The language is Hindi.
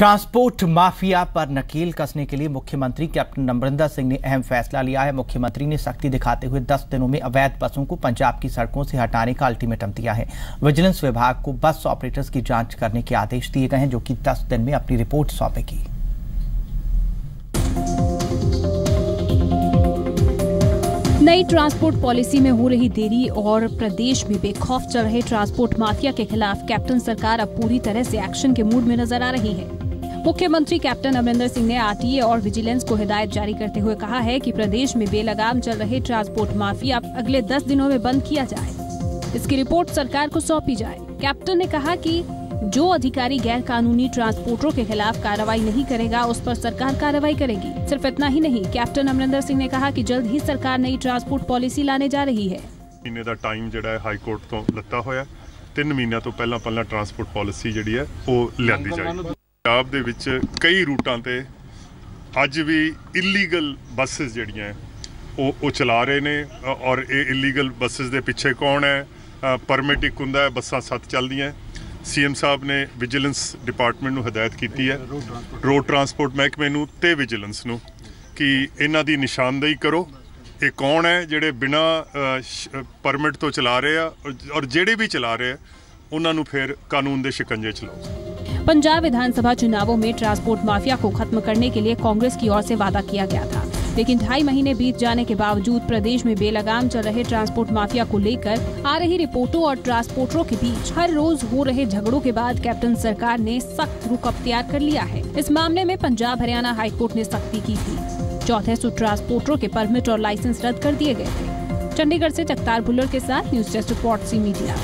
ट्रांसपोर्ट माफिया पर नकेल कसने के लिए मुख्यमंत्री कैप्टन अमरिंदर सिंह ने अहम फैसला लिया है। मुख्यमंत्री ने सख्ती दिखाते हुए 10 दिनों में अवैध बसों को पंजाब की सड़कों से हटाने का अल्टीमेटम दिया है। विजिलेंस विभाग को बस ऑपरेटर्स की जाँच करने के आदेश दिए गए हैं, जो कि 10 दिन में अपनी रिपोर्ट सौंपेगी। नई ट्रांसपोर्ट पॉलिसी में हो रही देरी और प्रदेश में बेखौफ चल रहे ट्रांसपोर्ट माफिया के खिलाफ कैप्टन सरकार अब पूरी तरह से एक्शन के मूड में नज़र आ रही है। मुख्यमंत्री कैप्टन अमरिंदर सिंह ने आरटीए और विजिलेंस को हिदायत जारी करते हुए कहा है कि प्रदेश में बेलगाम चल रहे ट्रांसपोर्ट माफिया अगले 10 दिनों में बंद किया जाए इसकी रिपोर्ट सरकार को सौंपी जाए कैप्टन ने कहा कि जो अधिकारी गैर कानूनी ट्रांसपोर्टरों के खिलाफ कार्रवाई नहीं करेगा उस पर सरकार कार्रवाई करेगी सिर्फ इतना ही नहीं कैप्टन अमरिंदर सिंह ने कहा कि जल्द ही सरकार नई ट्रांसपोर्ट पॉलिसी लाने जा रही है ਮਹੀਨੇ ਦਾ ਟਾਈਮ ਜਿਹੜਾ ਹੈ ਹਾਈ ਕੋਰਟ ਤੋਂ ਲੱਤਾ ਹੋਇਆ ਤਿੰਨ ਮਹੀਨਿਆਂ ਤੋਂ ਪਹਿਲਾਂ ਪਹਿਲਾਂ ਟਰਾਂਸਪੋਰਟ ਪਾਲਿਸੀ ਜਿਹੜੀ ਹੈ ਉਹ ਲਿਆਂਦੀ ਜਾਏਗੀ ਪੰਜਾਬ ਦੇ ਵਿੱਚ ਕਈ ਰੂਟਾਂ ਤੇ ਅੱਜ ਵੀ ਇਲੀਗਲ ਬੱਸਸ ਜਿਹੜੀਆਂ ਉਹ ਉਹ ਚਲਾ ਰਹੇ ਨੇ ਔਰ ਇਹ ਇਲੀਗਲ ਬੱਸਸ ਦੇ ਪਿੱਛੇ ਕੌਣ ਹੈ? ਪਰਮਿਟ ਇੱਕ ਹੁੰਦਾ ਹੈ ਬੱਸਾਂ ਸੱਤ ਚੱਲਦੀਆਂ ਸੀਐਮ ਸਾਹਿਬ ਨੇ ਵਿਜੀਲੈਂਸ ਡਿਪਾਰਟਮੈਂਟ ਨੂੰ ਹਦਾਇਤ ਕੀਤੀ ਹੈ। ਰੋਡ ਟਰਾਂਸਪੋਰਟ ਮਹਿਕਮੇ ਨੂੰ ਤੇ ਵਿਜੀਲੈਂਸ ਨੂੰ ਕਿ ਇਹਨਾਂ ਦੀ ਨਿਸ਼ਾਨਦੇਹੀ ਕਰੋ। ਇਹ ਕੌਣ ਹੈ ਜਿਹੜੇ ਬਿਨਾ ਪਰਮਿਟ ਤੋਂ ਚਲਾ ਰਹੇ ਆ ਔਰ ਜਿਹੜੇ ਵੀ ਚਲਾ ਰਹੇ ਆ ਉਹਨਾਂ ਨੂੰ ਫਿਰ ਕਾਨੂੰਨ ਦੇ ਸ਼ਿਕੰਜੇ ਚ ਲਾਓ। पंजाब विधानसभा चुनावों में ट्रांसपोर्ट माफिया को खत्म करने के लिए कांग्रेस की ओर से वादा किया गया था। लेकिन ढाई महीने बीत जाने के बावजूद प्रदेश में बेलगाम चल रहे ट्रांसपोर्ट माफिया को लेकर आ रही रिपोर्टों और ट्रांसपोर्टरों के बीच हर रोज हो रहे झगड़ों के बाद कैप्टन सरकार ने सख्त रुख अख्तियार कर लिया है। इस मामले में पंजाब हरियाणा हाईकोर्ट ने सख्ती की थी। चौथे सौ ट्रांसपोर्टरों के परमिट और लाइसेंस रद्द कर दिए गए थे। चंडीगढ़ से जगतार भुल्लर के साथ news desk report, C media.